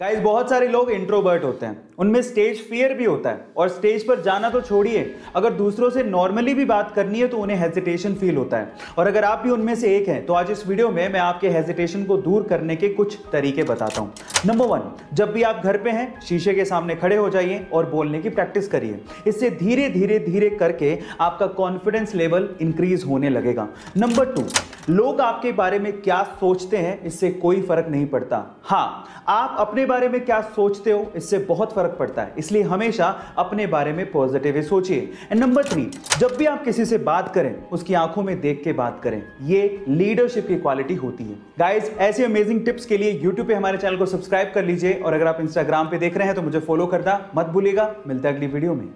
Guys बहुत सारे लोग इंट्रोवर्ट होते हैं। उनमें स्टेज फियर भी होता है और स्टेज पर जाना तो छोड़िए। अगर दूसरों से नॉर्मली भी बात करनी है तो उन्हें हेजिटेशन फील होता है। और अगर आप भी उनमें से एक हैं तो आज इस वीडियो में मैं आपके हेजिटेशन को दूर करने के कुछ तरीके बताता हूँ। नंबर वन जब भी आप घर पे हैं, शीशे के सामने खड़े हो जाइए और बोलने की प्रैक्टिस करिए। इससे धीरे धीरे धीरे करके आपका कॉन्फिडेंस लेवल इंक्रीज होने लगेगा। नंबर टू लोग आपके बारे में क्या सोचते हैं, इससे कोई फ़र्क नहीं पड़ता। हाँ आप अपने बारे में क्या सोचते हो, इससे बहुत फ़र्क पड़ता है। इसलिए हमेशा अपने बारे में पॉजिटिव सोचिए। एंड नंबर थ्री जब भी आप किसी से बात करें, उसकी आँखों में देख के बात करें, ये लीडरशिप की क्वालिटी होती है। गाइज़ ऐसे अमेजिंग टिप्स के लिए यूट्यूब पे हमारे चैनल को सब्सक्राइब कर लीजिए। और अगर आप इंस्टाग्राम पे देख रहे हैं तो मुझे फॉलो करना, मत भूलिएगा। मिलता है अगली वीडियो में।